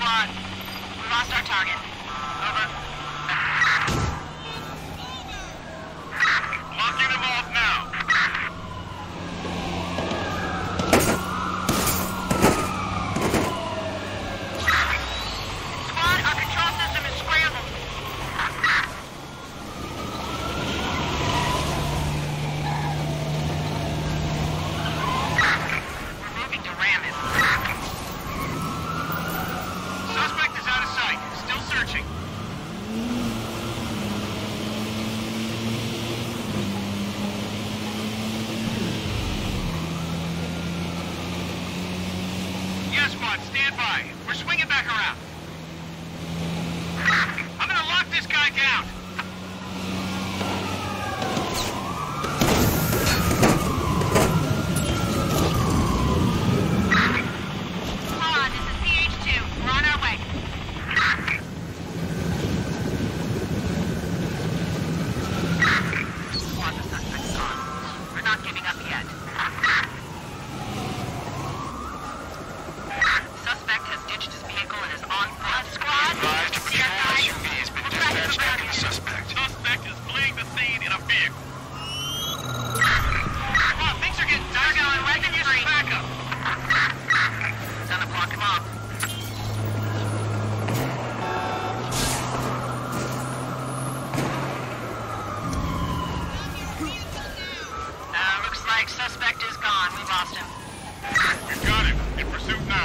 squad. We lost our target. Over. Stand by. We're swinging back around. Mike. Suspect is gone. We lost him. We've got him. In pursuit now.